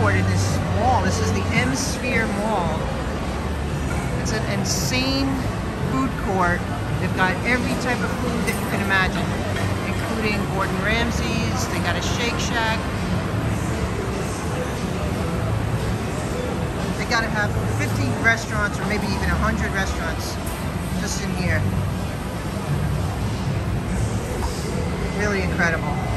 court in this mall. This is the EmSphere Mall. It's an insane food court. They've got every type of food that you can imagine, including Gordon Ramsay's. They got a Shake Shack. They got to have 50 restaurants or maybe even 100 restaurants just in here. Really incredible.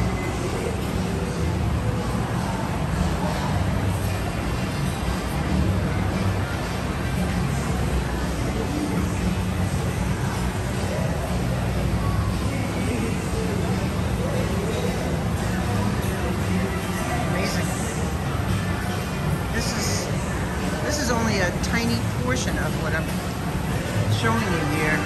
Only a tiny portion of what I'm showing you here.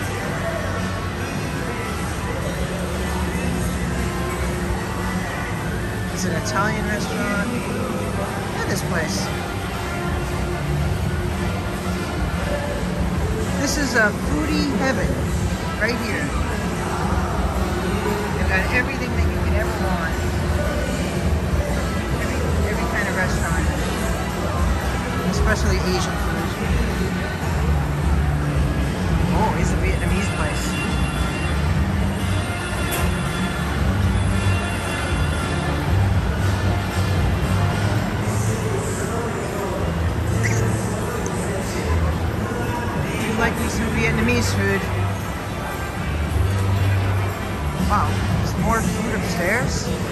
It's an Italian restaurant. Look at this place. This is a foodie heaven right here. Especially Asian food. Oh, it's a Vietnamese place. If you like me some Vietnamese food. Wow, there's more food upstairs.